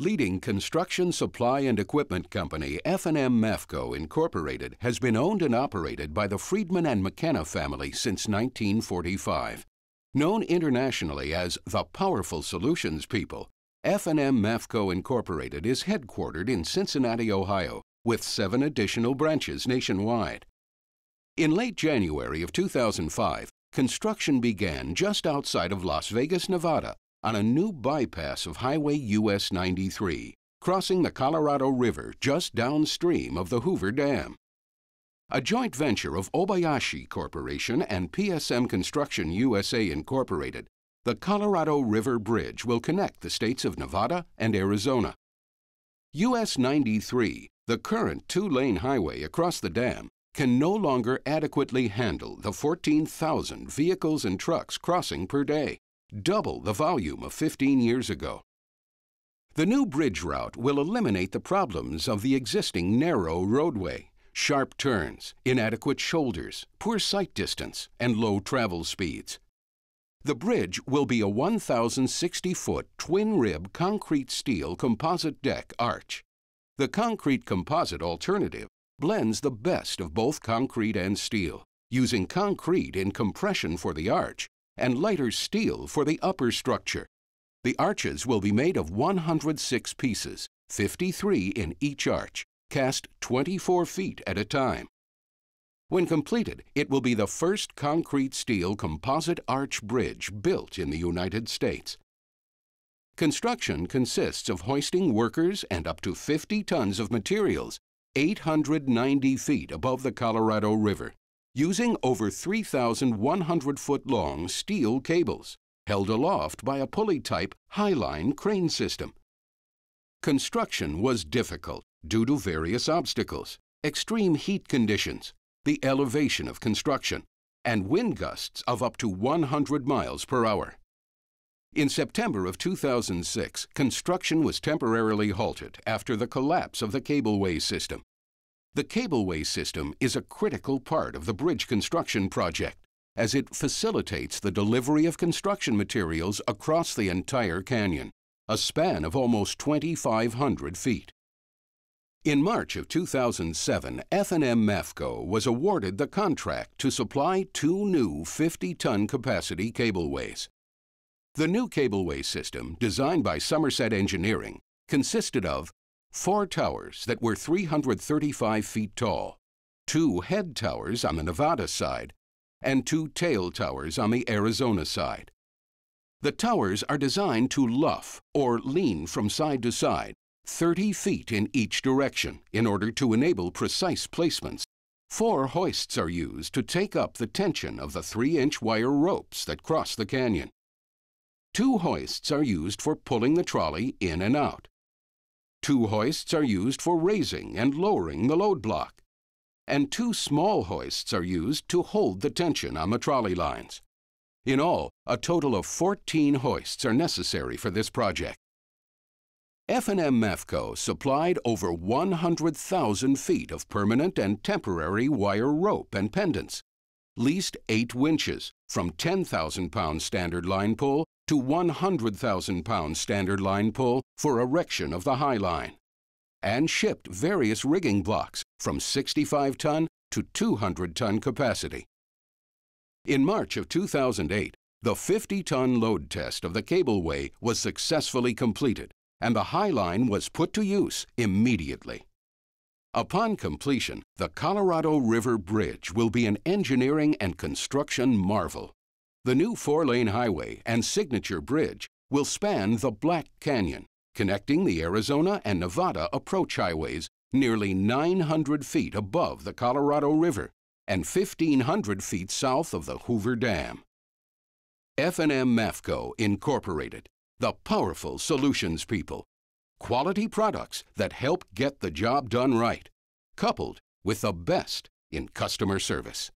Leading construction supply and equipment company F&M Mafco Incorporated has been owned and operated by the Friedman and McKenna family since 1945. Known internationally as the Powerful Solutions People, F&M Mafco Incorporated is headquartered in Cincinnati, Ohio, with seven additional branches nationwide. In late January of 2005, construction began just outside of Las Vegas, Nevada, on a new bypass of Highway US 93, crossing the Colorado River just downstream of the Hoover Dam. A joint venture of Obayashi Corporation and PSM Construction USA Incorporated, the Colorado River Bridge will connect the states of Nevada and Arizona. US 93, the current two lane highway across the dam, can no longer adequately handle the 14,000 vehicles and trucks crossing per day double the volume of 15 years ago. The new bridge route will eliminate the problems of the existing narrow roadway, sharp turns, inadequate shoulders, poor sight distance, and low travel speeds. The bridge will be a 1,060 foot twin rib concrete steel composite deck arch. The concrete composite alternative blends the best of both concrete and steel, using concrete in compression for the arch and lighter steel for the upper structure. The arches will be made of 106 pieces, 53 in each arch, cast 24 feet at a time. When completed, it will be the first concrete steel composite arch bridge built in the United States. Construction consists of hoisting workers and up to 50 tons of materials 890 feet above the Colorado River using over 3,100 foot long steel cables held aloft by a pulley type highline crane system. Construction was difficult due to various obstacles, extreme heat conditions, the elevation of construction, and wind gusts of up to 100 miles per hour. In September of 2006, construction was temporarily halted after the collapse of the cableway system. The cableway system is a critical part of the bridge construction project as it facilitates the delivery of construction materials across the entire canyon, a span of almost 2,500 feet. In March of 2007, F&M Mafco was awarded the contract to supply two new 50-ton capacity cableways. The new cableway system, designed by Somerset Engineering, consisted of four towers that were 335 feet tall, two head towers on the Nevada side, and two tail towers on the Arizona side. The towers are designed to luff or lean from side to side 30 feet in each direction in order to enable precise placements. Four hoists are used to take up the tension of the 3-inch wire ropes that cross the canyon. Two hoists are used for pulling the trolley in and out. Two hoists are used for raising and lowering the load block. And two small hoists are used to hold the tension on the trolley lines. In all, a total of 14 hoists are necessary for this project. F&M Mafco supplied over 100,000 feet of permanent and temporary wire rope and pendants, leased eight winches from 10,000 pound standard line pull to 100,000 pound standard line pull for erection of the high line, and shipped various rigging blocks from 65 ton to 200 ton capacity. In March of 2008, the 50 ton load test of the cableway was successfully completed and the high line was put to use immediately. Upon completion, the Colorado River Bridge will be an engineering and construction marvel. The new four-lane highway and signature bridge will span the Black Canyon, connecting the Arizona and Nevada approach highways nearly 900 feet above the Colorado River and 1,500 feet south of the Hoover Dam. F&M Mafco Incorporated, the powerful solutions people. Quality products that help get the job done right, coupled with the best in customer service.